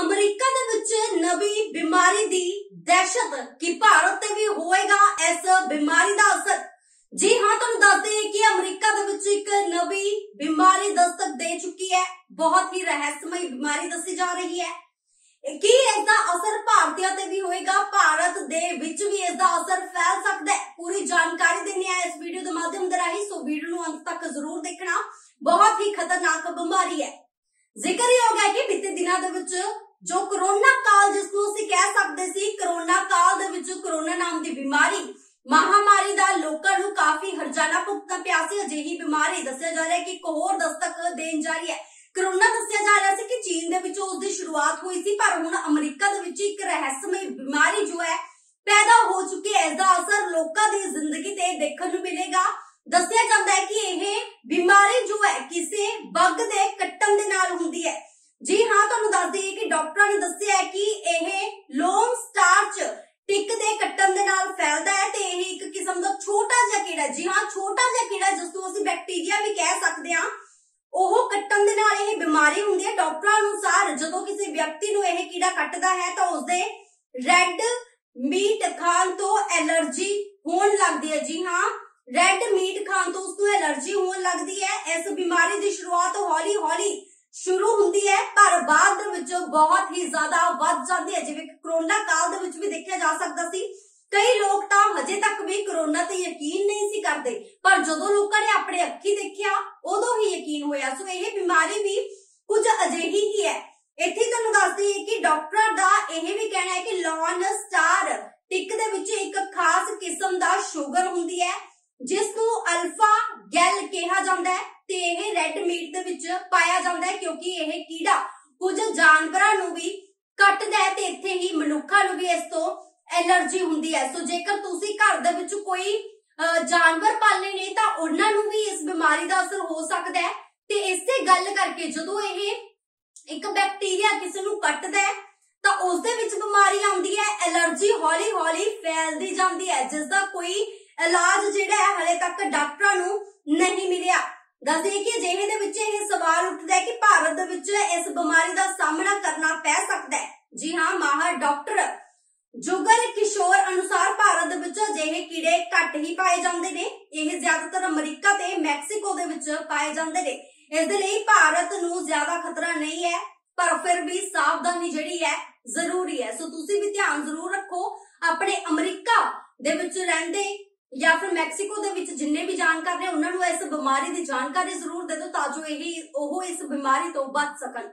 America ਦੇ ਵਿੱਚ ਨਵੀਂ ਬਿਮਾਰੀ ਦੀ ਦਹਿਸ਼ਤ ਕਿ ਭਾਰਤ ਤੇ ਵੀ ਹੋਏਗਾ ਇਸ ਬਿਮਾਰੀ ਦਾ ਅਸਰ? ਜੀ ਹਾਂ, ਤੁਹਾਨੂੰ ਦੱਸਦੇ ਹਾਂ ਕਿ ਅਮਰੀਕਾ ਦੇ ਵਿੱਚ ਇੱਕ ਨਵੀਂ ਬਿਮਾਰੀ ਦਸਤਕ ਦੇ ਚੁੱਕੀ ਹੈ। ਬਹੁਤ ਹੀ ਰਹੱਸਮਈ ਬਿਮਾਰੀ ਦੱਸੀ ਜਾ ਰਹੀ ਹੈ। ਕੀ ਇਸ ਦਾ ਅਸਰ ਭਾਰਤੀਆਂ ਤੇ ਵੀ ਹੋਏਗਾ? ਭਾਰਤ ਦੇ ਵਿੱਚ ਵੀ ਇਸ ਦਾ ਅਸਰ ਫੈਲ ਸਕਦਾ ਹੈ। ਪੂਰੀ ਜਾਣਕਾਰੀ ਦੇਣੀ ਹੈ ਇਸ ਵੀਡੀਓ ਦੇ ਮਾਧਿਅਮ ਦੇ ਰਾਹੀਂ, ਸੋ ਵੀਡੀਓ ਨੂੰ ਅੰਤ ਤੱਕ ਜ਼ਰੂਰ ਦੇਖਣਾ। ਬਹੁਤ ਹੀ ਖਤਰਨਾਕ ਬਿਮਾਰੀ ਹੈ। ਜ਼ਿਕਰ ਹੀ ਹੋ ਗਿਆ ਕਿ ਬੀਤੇ ਦਿਨਾਂ ਦੇ ਵਿੱਚ ਜੋ ਕਰੋਨਾ ਕਾਲ, ਜਿਸ ਨੂੰ ਅਸੀਂ ਕਹਿ ਸਕਦੇ ਸੀ, ਕਰੋਨਾ ਕਾਲ ਦੇ ਵਿੱਚ ਕਰੋਨਾ ਨਾਮ ਦੀ ਬਿਮਾਰੀ, ਮਹਾਮਾਰੀ ਦਾ ਲੋਕਾਂ ਨੂੰ ਕਾਫੀ ਹਰਜਾਨਾ ਭੁਗਤਣਾ ਪਿਆ ਸੀ। ਅਜਿਹੀ ਬਿਮਾਰੀ ਦੱਸਿਆ ਜਾ ਰਿਹਾ ਹੈ ਕਿ ਇੱਕ ਹੋਰ ਦਸਤਕ ਦੇਣ ਜਾ ਰਹੀ ਹੈ। ਕਰੋਨਾ ਦੱਸਿਆ ਜਾ ਰਿਹਾ ਸੀ ਕਿ ਚੀਨ ਦੇ ਵਿੱਚੋਂ ਉਸ ਦੀ ਸ਼ੁਰੂਆਤ ਹੋਈ ਸੀ, ਪਰ ਹੁਣ ਅਮਰੀਕਾ ਦੇ ਵਿੱਚ ਇੱਕ ਰਹੱਸਮਈ ਬਿਮਾਰੀ ਜੋ ਹੈ, ਪੈਦਾ ਹੋ ਚੁੱਕੀ ਹੈ। ਇਸ ਦਾ ਅਸਰ ਲੋਕਾਂ ਦੀ ਜ਼ਿੰਦਗੀ ਤੇ ਦੇਖਣ ਨੂੰ ਮਿਲੇਗਾ। ਦੱਸਿਆ ਜਾਂਦਾ ਹੈ ਕਿ ਇਹ ਬਿਮਾਰੀ ਜੋ ਹੈ, ਕਿਸੇ ਬੱਗ ਦੇ ਕੱਟਣ ਦੇ ਨਾਲ ਹੁੰਦੀ ਹੈ। ਜੀ ਹਾਂ, ਤੁਹਾਨੂੰ ਦੱਸ ਦਈਏ ਡਾਕਟਰਾਂ ਨੇ ਦੱਸਿਆ ਹੈ ਕਿ ਇਹ ਲੋਮ ਸਟਾਰਚ ਟਿਕ ਦੇ ਕੱਟਣ ਦੇ ਨਾਲ ਫੈਲਦਾ ਹੈ ਤੇ ਇਹ ਇੱਕ ਕਿਸਮ ਦਾ ਛੋਟਾ ਜਿਹਾ ਕੀੜਾ ਜੀ ਹਾਂ, ਛੋਟਾ ਜਿਹਾ ਕੀੜਾ ਜਿਸ ਨੂੰ ਅਸੀਂ ਬੈਕਟੀਰੀਆ ਵੀ ਕਹਿ ਸਕਦੇ ਹਾਂ। ਉਹ ਕੱਟਣ ਦੇ ਨਾਲ ਇਹ ਬਿਮਾਰੀ ਹੁੰਦੀ ਹੈ। ਡਾਕਟਰਾਂ ਅਨੁਸਾਰ ਜਦੋਂ ਕਿਸੇ ਵਿਅਕਤੀ ਨੂੰ ਇਹ ਕੀੜਾ ਕੱਟਦਾ ਹੈ ਤਾਂ ਉਸਦੇ ਰੈੱਡ ਮੀਟ ਖਾਣ ਤੋਂ ਐਲਰਜੀ ਹੋਣ ਲੱਗਦੀ ਹੈ। ਜੀ ਹਾਂ ਰੈੱਡ ਮੀਟ ਖਾਣ ਤੋਂ ਉਸ ਨੂੰ ਐਲਰਜੀ ਹੋਣ ਲੱਗਦੀ ਹੈ। ਇਸ ਬਿਮਾਰੀ ਦੀ ਸ਼ੁਰੂਆਤ ਹੌਲੀ ਹੌਲੀ ਸ਼ੁਰੂ ਹੁੰਦੀ ਹੈ, ਪਰ ਬਾਅਦ ਦੇ ਵਿੱਚ ਬਹੁਤ ਹੀ ਜ਼ਿਆਦਾ ਵੱਧ ਜਾਂਦੀ ਹੈ। ਜਿਵੇਂ ਕਰੋਨਾ ਕਾਲ ਦੇ ਵਿੱਚ ਵੀ ਦੇਖਿਆ ਜਾ ਸਕਦਾ ਸੀ। ਕਈ ਲੋਕ ਤਾਂ ਹਜੇ ਤੱਕ ਵੀ ਕਰੋਨਾ ਤੇ ਯਕੀਨ ਨਹੀਂ ਸੀ ਕਰਦੇ। ਪਰ ਜਦੋਂ ਲੋਕਾਂ ਨੇ ਆਪਣੇ ਅੱਖੀ ਦੇਖਿਆ, ਉਦੋਂ ਹੀ ਯਕੀਨ ਹੋਇਆ। ਸੋ ਇਹ ਬਿਮਾਰੀ ਵੀ ਕੁਝ ਅਜਿਹੀ ਹੀ ਹੈ। ਇੱਥੇ ਤੁਹਾਨੂੰ ਦੱਸਦੀ ਹੈ ਕਿ ਡਾਕਟਰਾਂ ਦਾ ਇਹ ਵੀ ਕਹਿਣਾ ਹੈ ਕਿ ਲੌਨ ਸਟਾਰ ਟਿਕ ਦੇ ਵਿੱਚ ਇੱਕ ਖਾਸ ਕਿਸਮ ਦਾ ਸ਼ੂਗਰ ਹੁੰਦੀ ਹੈ ਜਿਸ ਨੂੰ ਅਲਫਾ ਗੈਲ ਕਿਹਾ ਜਾਂਦਾ ਹੈ ਤੇ ਇਹ ਰੈੱਡ ਮੀਟ ਦੇ ਵਿੱਚ ਪਾਇਆ ਜਾਂਦਾ ਹੈ, ਕਿਉਂਕਿ ਇਹ ਕੀੜਾ ਕੁਝ ਜਾਨਵਰਾਂ ਨੂੰ ਵੀ ਕੱਟਦਾ ਹੈ ਤੇ ਇੱਥੇ ਹੀ ਮਨੁੱਖਾਂ ਨੂੰ ਵੀ ਇਸ ਤੋਂ ਐਲਰਜੀ ਹੁੰਦੀ ਹੈ। ਸੋ ਜੇਕਰ ਤੁਸੀਂ ਘਰ ਦੇ ਵਿੱਚ ਕੋਈ ਜਾਨਵਰ ਪਾਲਨੇ ਨੇ ਤਾਂ ਉਹਨਾਂ ਨੂੰ ਵੀ ਇਸ ਬਿਮਾਰੀ ਦਾ ਅਸਰ ਹੋ ਸਕਦਾ ਹੈ। ਤੇ ਇਸੇ ਗੱਲ ਕਰਕੇ ਜਦੋਂ ਇਹ ਇੱਕ ਬੈਕਟੀਰੀਆ ਕਿਸੇ ਨੂੰ ਕੱਟਦਾ ਹੈ, ਤਾਂ ਉਸ ਦੇ ਵਿੱਚ ਬਿਮਾਰੀ ਆਉਂਦੀ ਹੈ, ਐਲਰਜੀ ਹੌਲੀ ਹੌਲੀ ਫੈਲਦੀ ਜਾਂਦੀ ਹੈ ਜਿਸ ਦਾ ਕੋਈ ਇਲਾਜ ਜਿਹੜਾ ਹੈ, ਹਲੇ ਤੱਕ ਡਾਕਟਰਾਂ ਨੂੰ ਨਹੀਂ ਮਿਲਿਆ। ਦੱਸਦੇ ਕਿ ਅਜਿਹੇ ਦੇ ਵਿੱਚ ਇਹ ਸਵਾਲ ਉੱਠਦਾ ਹੈ ਕਿ ਭਾਰਤ ਦੇ ਵਿੱਚ ਇਸ ਬਿਮਾਰੀ ਦਾ ਸਾਹਮਣਾ ਕਰਨਾ ਪੈ ਸਕਦਾ ਹੈ। ਜੀ ਹਾਂ ਮਾਹਰ ਡਾਕਟਰ ਜੁਗਲ ਕਿਸ਼ੋਰ ਅਨੁਸਾਰ ਭਾਰਤ ਦੇ ਵਿੱਚ ਅਜਿਹੇ ਕੀੜੇ ਘੱਟ ਹੀ ਪਾਏ ਜਾਂਦੇ ਨੇ। ਇਹ ਜ਼ਿਆਦਾਤਰ ਅਮਰੀਕਾ ਤੇ ਮੈਕਸੀਕੋ ਦੇ ਵਿੱਚ ਪਾਏ ਜਾਂਦੇ ਨੇ। ਇਸ ਦੇ ਲਈ ਭਾਰਤ ਨੂੰ ਜ਼ਿਆਦਾ ਖਤਰਾ ਨਹੀਂ ਹੈ, ਪਰ ਫਿਰ ਵੀ ਸਾਵਧਾਨੀ ਜਿਹੜੀ ਹੈ ਜ਼ਰੂਰੀ ਹੈ। ਸੋ ਤੁਸੀਂ ਵੀ ਧਿਆਨ ਜ਼ਰੂਰ ਰੱਖੋ, ਆਪਣੇ ਅਮਰੀਕਾ ਦੇ ਵਿੱਚ ਰਹਿੰਦੇ ਜਾਂ ਫਿਰ ਮੈਕਸੀਕੋ ਦੇ ਵਿੱਚ ਜਿੰਨੇ ਵੀ ਜਾਣਕਾਰ ਨੇ ਉਹਨਾਂ ਨੂੰ ਇਸ ਬਿਮਾਰੀ ਦੀ ਜਾਣਕਾਰੀ ਜ਼ਰੂਰ ਦੇ ਦਿਓ ਤਾਂ ਜੋ ਇਹ ਉਹ ਇਸ ਬਿਮਾਰੀ ਤੋਂ ਬਚ ਸਕਣ।